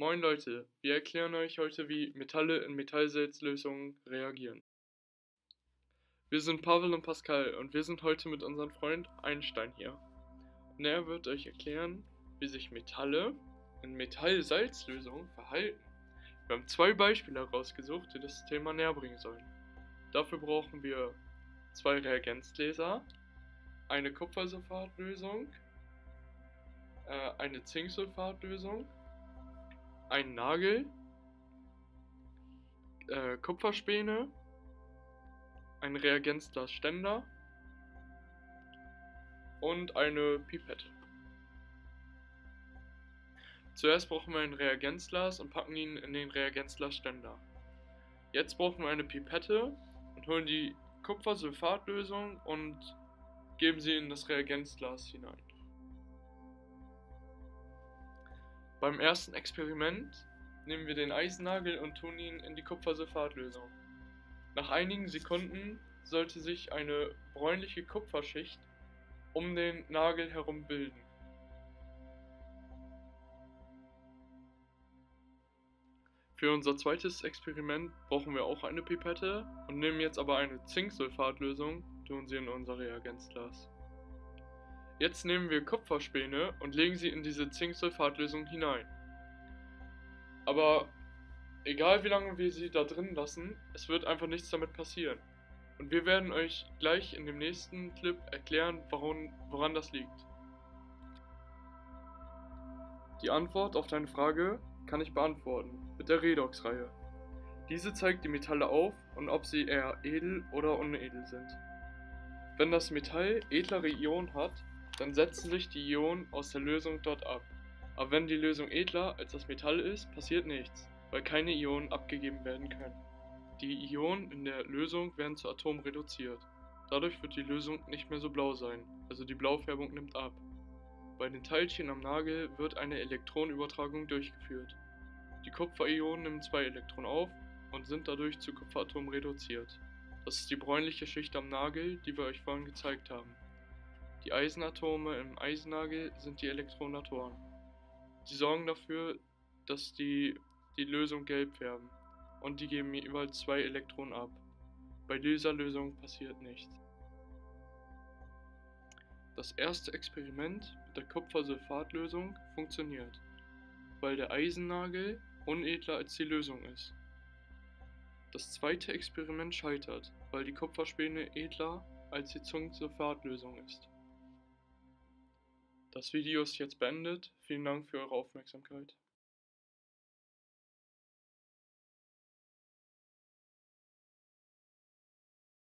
Moin Leute, wir erklären euch heute, wie Metalle in Metallsalzlösungen reagieren. Wir sind Pavel und Pascal und wir sind heute mit unserem Freund Einstein hier. Und er wird euch erklären, wie sich Metalle in Metallsalzlösungen verhalten. Wir haben zwei Beispiele herausgesucht, die das Thema näher bringen sollen. Dafür brauchen wir zwei Reagenzgläser, eine Kupfersulfatlösung, äh, eine Zinksulfatlösung ein Nagel, äh, Kupferspäne, ein Reagenzglasständer und eine Pipette. Zuerst brauchen wir ein Reagenzglas und packen ihn in den Reagenzglasständer. Jetzt brauchen wir eine Pipette und holen die Kupfersulfatlösung und geben sie in das Reagenzglas hinein. Beim ersten Experiment nehmen wir den Eisennagel und tun ihn in die Kupfersulfatlösung. Nach einigen Sekunden sollte sich eine bräunliche Kupferschicht um den Nagel herum bilden. Für unser zweites Experiment brauchen wir auch eine Pipette und nehmen jetzt aber eine Zinksulfatlösung, tun sie in unser Reagenzglas. Jetzt nehmen wir Kupferspäne und legen sie in diese Zinksulfatlösung hinein. Aber egal wie lange wir sie da drin lassen, es wird einfach nichts damit passieren. Und wir werden euch gleich in dem nächsten Clip erklären, warum, woran das liegt. Die Antwort auf deine Frage kann ich beantworten mit der Redox-Reihe. Diese zeigt die Metalle auf und ob sie eher edel oder unedel sind. Wenn das Metall edlere Ionen hat, dann setzen sich die Ionen aus der Lösung dort ab. Aber wenn die Lösung edler als das Metall ist, passiert nichts, weil keine Ionen abgegeben werden können. Die Ionen in der Lösung werden zu Atomen reduziert. Dadurch wird die Lösung nicht mehr so blau sein, also die Blaufärbung nimmt ab. Bei den Teilchen am Nagel wird eine Elektronenübertragung durchgeführt. Die Kupferionen nehmen zwei Elektronen auf und sind dadurch zu Kupferatomen reduziert. Das ist die bräunliche Schicht am Nagel, die wir euch vorhin gezeigt haben. Die Eisenatome im Eisennagel sind die Elektronatoren. Sie sorgen dafür, dass die, die Lösung gelb färben und die geben jeweils zwei Elektronen ab. Bei dieser Lösung passiert nichts. Das erste Experiment mit der Kupfersulfatlösung funktioniert, weil der Eisennagel unedler als die Lösung ist. Das zweite Experiment scheitert, weil die Kupferspäne edler als die Zungensulfatlösung ist. Das Video ist jetzt beendet. Vielen Dank für eure Aufmerksamkeit.